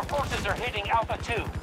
Our forces are hitting Alpha 2.